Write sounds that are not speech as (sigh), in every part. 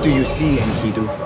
What do you see, Enkidu?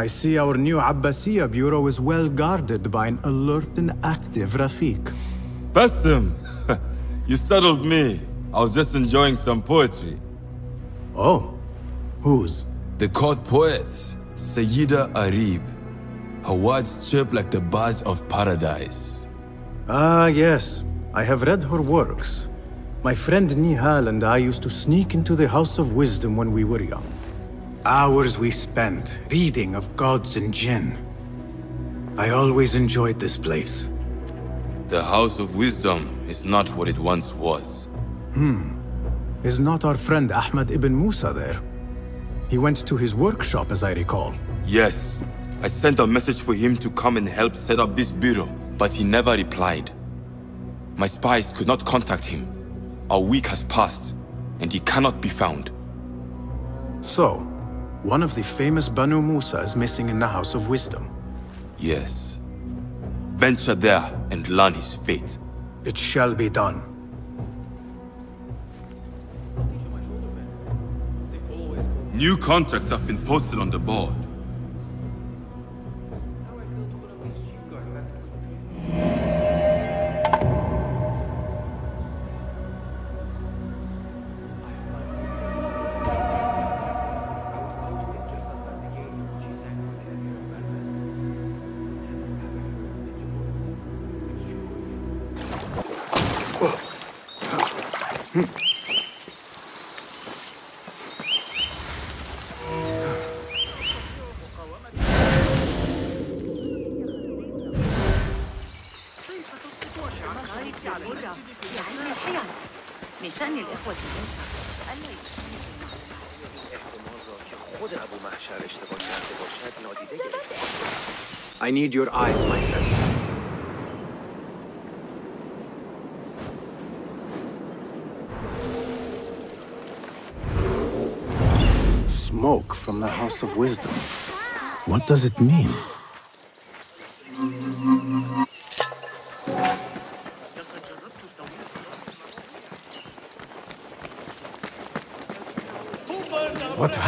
I see our new Abbasiyya bureau is well guarded by an alert and active Rafiq. Basim! (laughs) you startled me. I was just enjoying some poetry. Oh, whose? The court poet, Sayyida Arib. Her words chirp like the birds of paradise. Ah, yes. I have read her works. My friend Nihal and I used to sneak into the House of Wisdom when we were young. Hours we spent reading of gods and jinn. I always enjoyed this place. The House of Wisdom is not what it once was. Hmm. Is not our friend Ahmad ibn Musa there? He went to his workshop, as I recall. Yes, I sent a message for him to come and help set up this bureau, but he never replied. My spies could not contact him. A week has passed, and he cannot be found. So, one of the famous Banu Musa is missing in the House of Wisdom. Yes. Venture there and learn his fate. It shall be done. New contracts have been posted on the board. I need your eyes, my friend. Smoke from the House of Wisdom. What does it mean?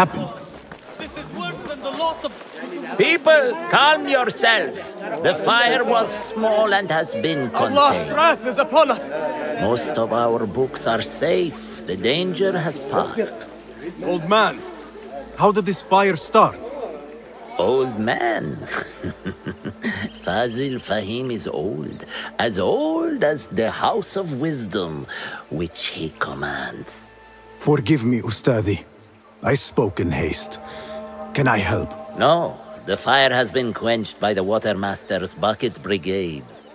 Happened? This is worse than the loss of. People, calm yourselves. The fire was small and has been contained. Allah's wrath is upon us! Most of our books are safe. The danger has passed. Old man, how did this fire start? Old man. (laughs) Fazil Fahim is old. As old as the House of Wisdom, which he commands. Forgive me, Ustadi. I spoke in haste. Can I help? No, the fire has been quenched by the Watermaster's bucket brigades.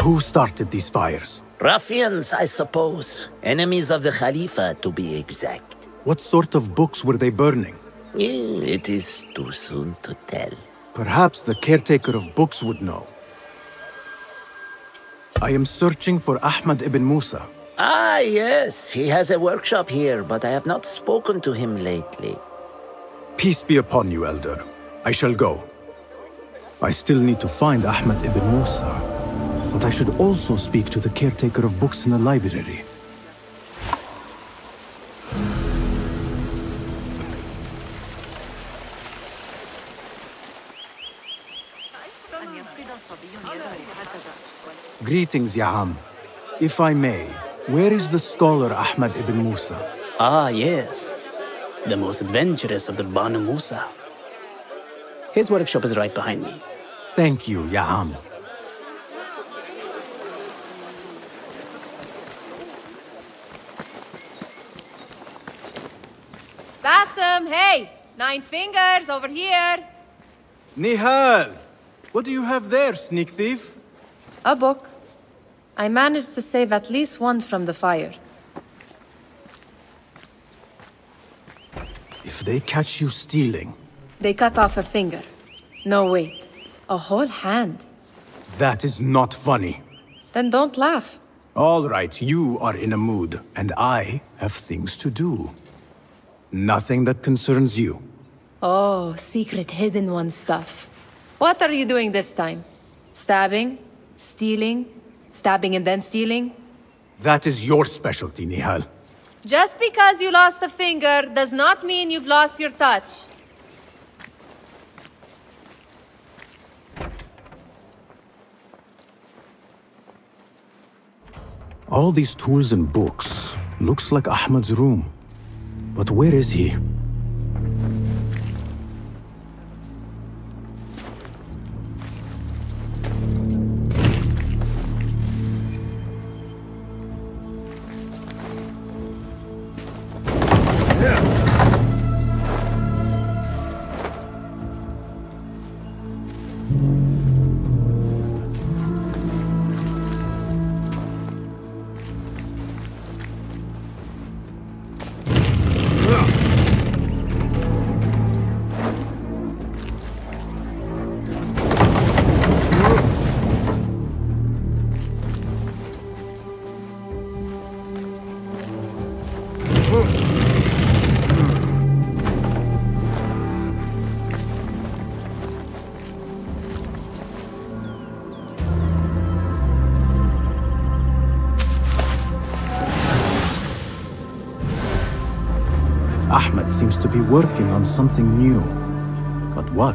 Who started these fires? Ruffians, I suppose. Enemies of the Khalifa, to be exact. What sort of books were they burning? It is too soon to tell. Perhaps the caretaker of books would know. I am searching for Ahmad ibn Musa. Ah, yes, he has a workshop here, but I have not spoken to him lately. Peace be upon you, Elder. I shall go. I still need to find Ahmad ibn Musa. But I should also speak to the caretaker of books in the library. Greetings, Yaham. If I may, where is the scholar Ahmad ibn Musa? Ah, yes. The most adventurous of the Banu Musa. His workshop is right behind me. Thank you, Yaham. Basim, hey! Nine fingers over here! Nihal! What do you have there, sneak thief? A book. I managed to save at least one from the fire. If they catch you stealing, They cut off a finger. No, wait. A whole hand. that is not funny. Then don't laugh. All right, you are in a mood, and I have things to do. Nothing that concerns you. Oh, secret hidden one stuff. What are you doing this time? Stabbing? Stealing? Stabbing and then stealing? That is your specialty, Nihal. Just because you lost a finger does not mean you've lost your touch. All these tools and books looks like Ahmad's room. But where is he? Ahmed seems to be working on something new. But what?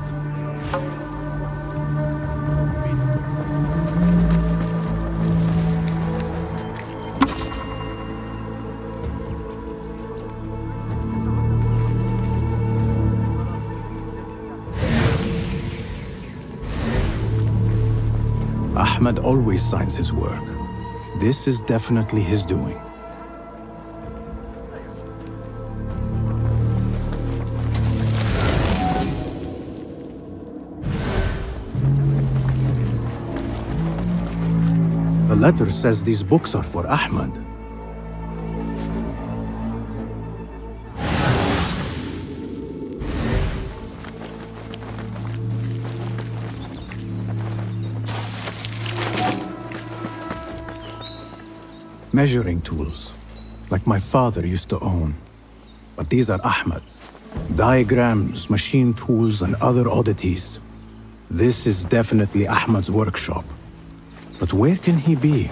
Ahmed always signs his work. This is definitely his doing. Letter says these books are for Ahmed. Measuring tools, like my father used to own. But these are Ahmed's. Diagrams, machine tools, and other oddities. This is definitely Ahmed's workshop. But where can he be?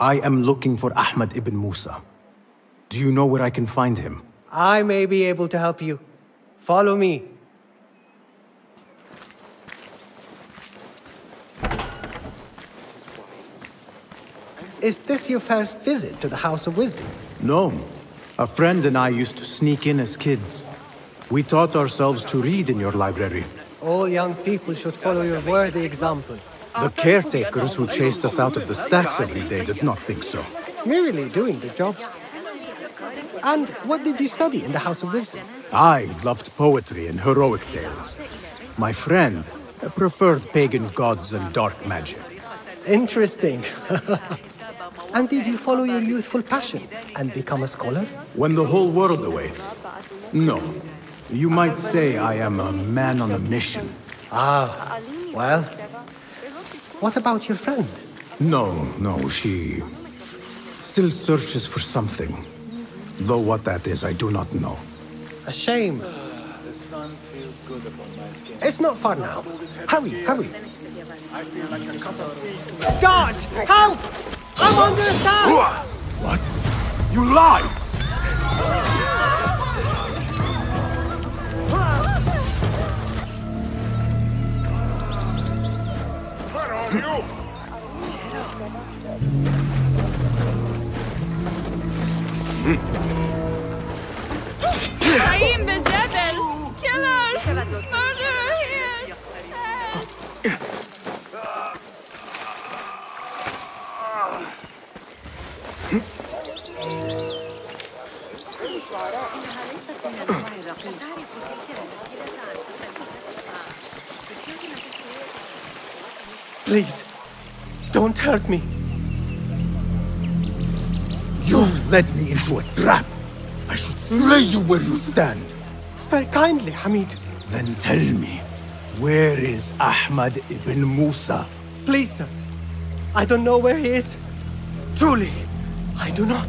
I am looking for Ahmed ibn Musa. Do you know where I can find him? I may be able to help you. Follow me. Is this your first visit to the House of Wisdom? No. A friend and I used to sneak in as kids. We taught ourselves to read in your library. All young people should follow your worthy example. The caretakers who chased us out of the stacks every day did not think so. Merely doing the job. And what did you study in the House of Wisdom? I loved poetry and heroic tales. My friend preferred pagan gods and dark magic. Interesting. (laughs) and did you follow your youthful passion and become a scholar? When the whole world awaits. No. You might say I am a man on a mission. Ah, well. What about your friend? No, no, she still searches for something. Though what that is, I do not know. A shame. It's not far now. Hurry, hurry. God! Help! I'm under attack! What? You lie! Brahim Please, don't hurt me. You led me into a trap. I should slay you where you stand. Spare kindly, Hamid. Then tell me, where is Ahmad ibn Musa? Please, sir. I don't know where he is. Truly, I do not.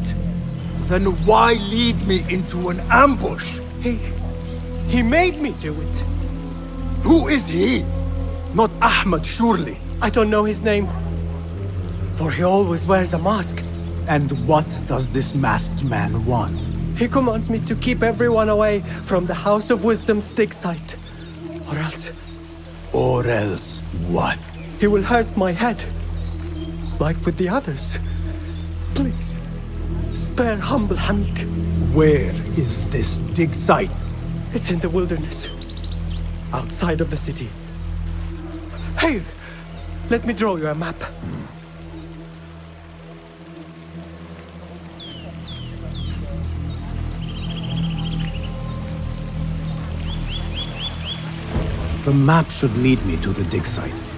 Then why lead me into an ambush? He. he made me do it. Who is he? Not Ahmad, surely. I don't know his name. For he always wears a mask. And what does this masked man want? He commands me to keep everyone away from the House of Wisdom's dig site. Or else, Or else what? he will hurt my head. Like with the others. Please, spare humble Hamid. Where is this dig site? It's in the wilderness. Outside of the city. Here, let me draw you a map. The map should lead me to the dig site.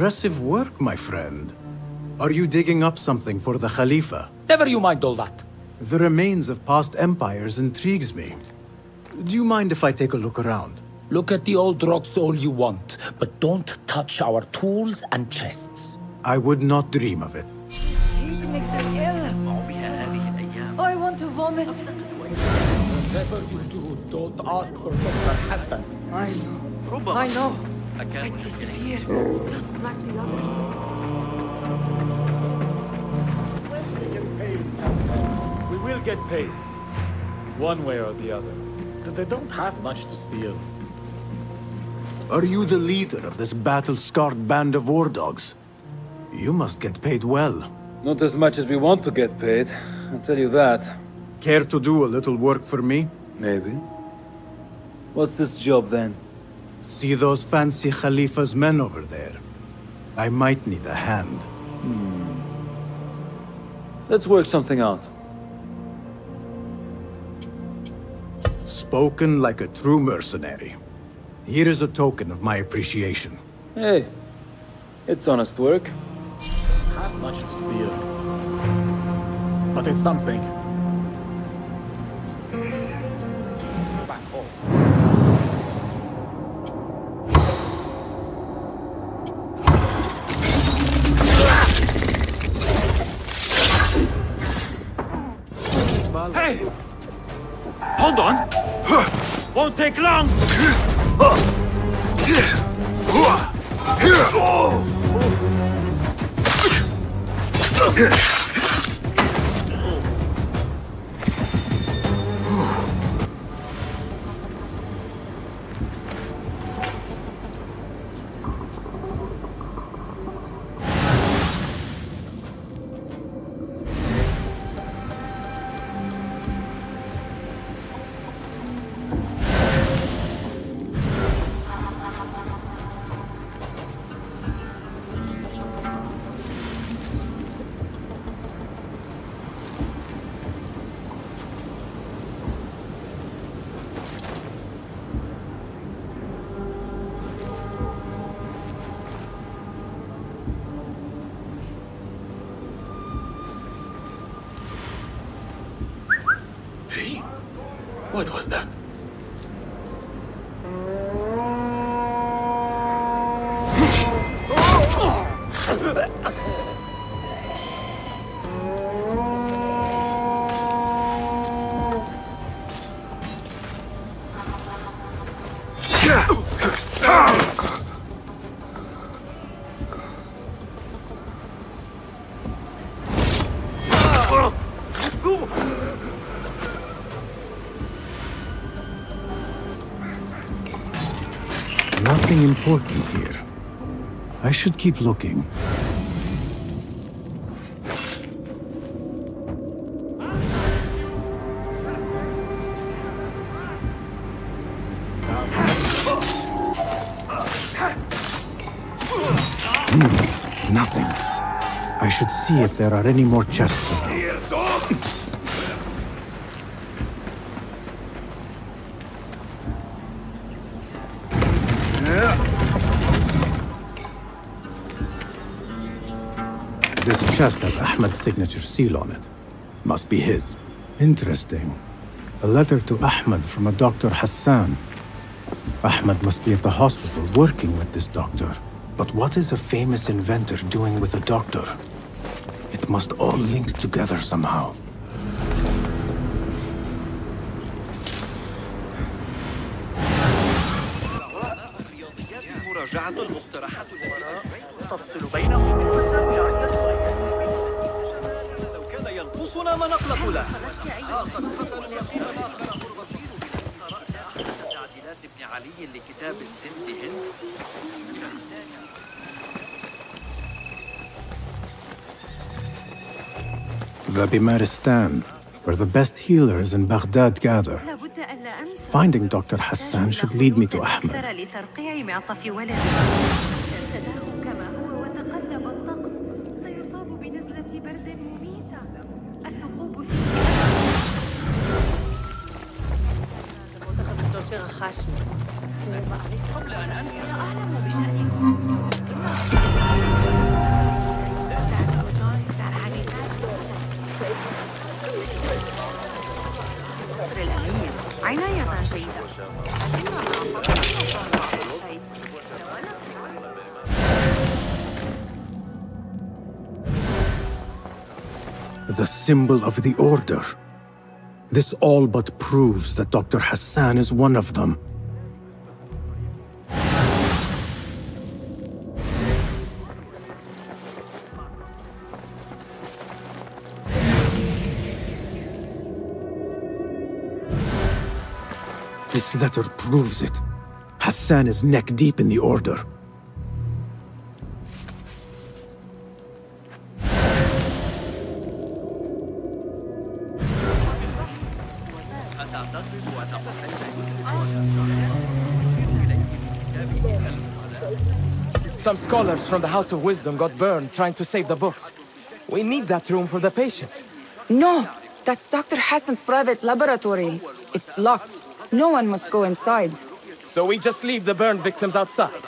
Impressive work, my friend. Are you digging up something for the Khalifa? Never you mind all that. The remains of past empires intrigues me. Do you mind if I take a look around? Look at the old rocks all you want, but don't touch our tools and chests. I would not dream of it. Heat makes me ill. Oh, I want to vomit. Whatever you do, don't ask for Dr. Hassan. I know. I know. I disappear. Just like the others. We will get paid. One way or the other. They don't have much to steal. Are you the leader of this battle-scarred band of war dogs? You must get paid well. Not as much as we want to get paid, I'll tell you that. Care to do a little work for me? Maybe. What's this job then? See those fancy Khalifa's men over there? I might need a hand. Hmm. Let's work something out. Spoken like a true mercenary. Here is a token of my appreciation. Hey, it's honest work. Not much to steal. But it's something. Won't take long! What was that? Nothing important here. I should keep looking. Hmm, nothing. I should see if there are any more chests. Ahmed's signature seal on it. Must be his. Interesting. A letter to Ahmed from a Dr. Hassan. Ahmed must be at the hospital working with this doctor. But what is a famous inventor doing with a doctor? It must all link together somehow. مراجعة المقترحات الأمراء تفصل بينهم ينقصنا ما نقلق له تعديلات ابن علي لكتاب السند هند The Bimaristan, where the best healers in Baghdad gather. لابد ألا أنسى Finding Dr. Hassan should lead me to Ahmed. The symbol of the Order. This all but proves that Dr. Hassan is one of them. Letter proves it. Hassan is neck deep in the Order. Some scholars from the House of Wisdom got burned trying to save the books. We need that room for the patients. No, that's Dr. Hassan's private laboratory. It's locked. No one must go inside. So we just leave the burned victims outside.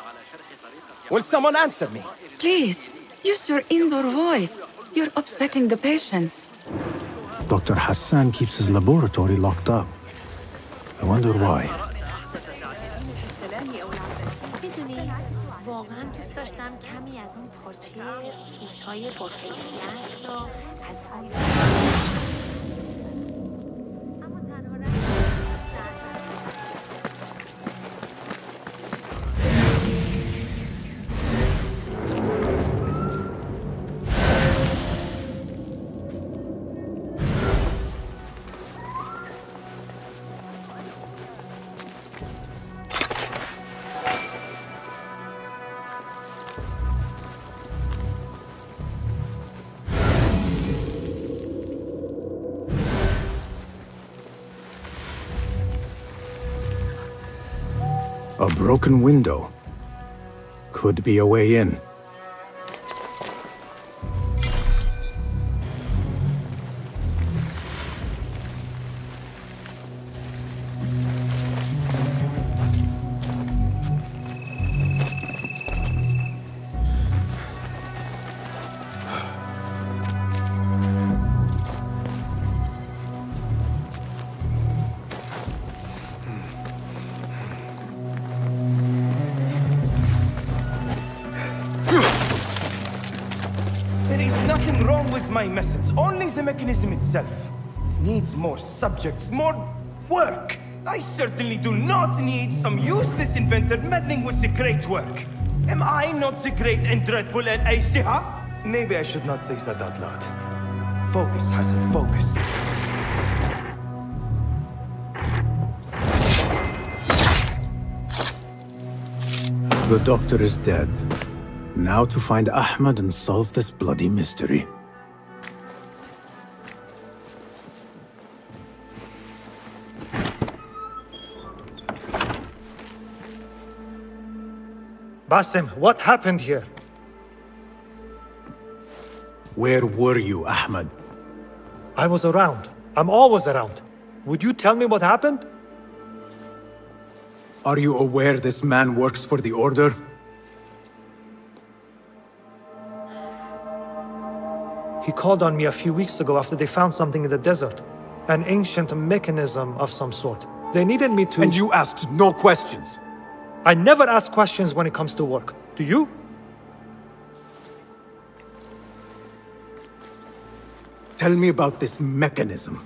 Will someone answer me? Please, use your indoor voice. You're upsetting the patients. Dr. Hassan keeps his laboratory locked up. I wonder why. Broken window. Could be a way in. My methods, only the mechanism itself. It needs more subjects, more work. I certainly do not need some useless inventor meddling with the great work. Am I not the great and dreadful Al Azhdaha? Maybe I should not say that out loud. Focus, Hassan, focus. The doctor is dead. Now to find Ahmed and solve this bloody mystery. Basim, what happened here? Where were you, Ahmed? I was around. I'm always around. Would you tell me what happened? Are you aware this man works for the Order? He called on me a few weeks ago after they found something in the desert. An ancient mechanism of some sort. They needed me to... And you asked no questions? I never ask questions when it comes to work. Do you? Tell me about this mechanism.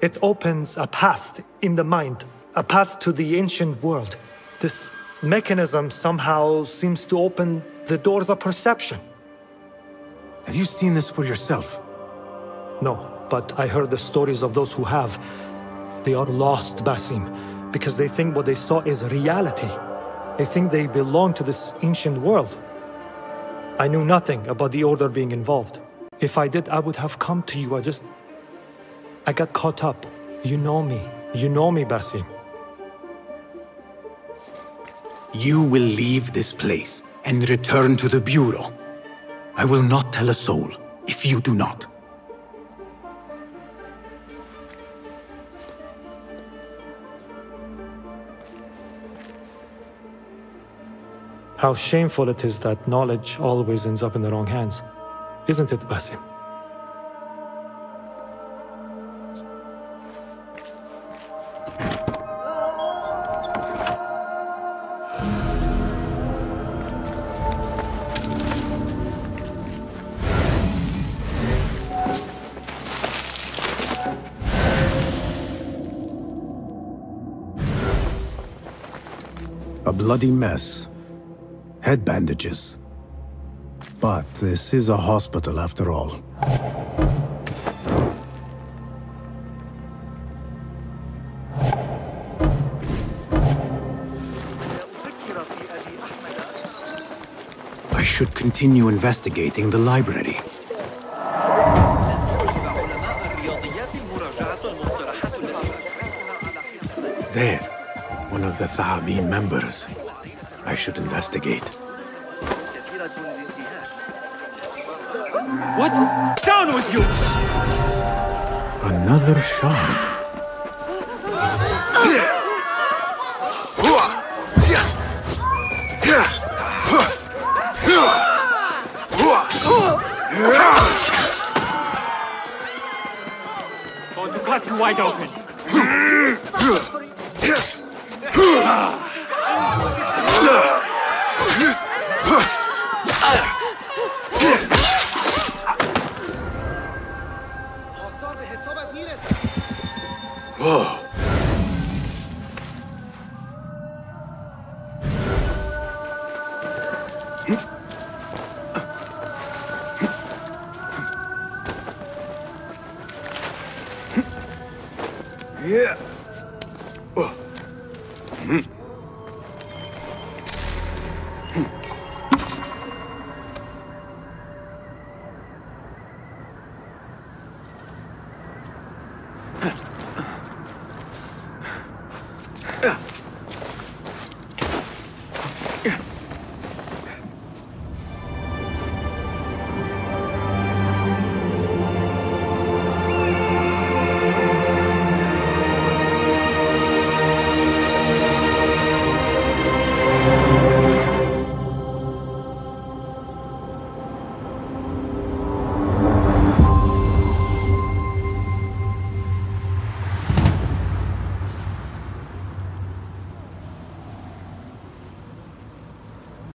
It opens a path in the mind, a path to the ancient world. This mechanism somehow seems to open the doors of perception. Have you seen this for yourself? No, but I heard the stories of those who have. They are lost, Basim, because they think what they saw is reality. They think they belong to this ancient world. I knew nothing about the Order being involved. If I did, I would have come to you. I just. I got caught up. You know me. You know me, Basim. You will leave this place and return to the Bureau. I will not tell a soul if you do not. How shameful it is that knowledge always ends up in the wrong hands. Isn't it, Basim? A bloody mess head bandages. But this is a hospital after all. I should continue investigating the library. There, one of the Thaabin members. I should investigate. What? Down with you! Another shard. Going to cut you wide open. 爹啊嗯。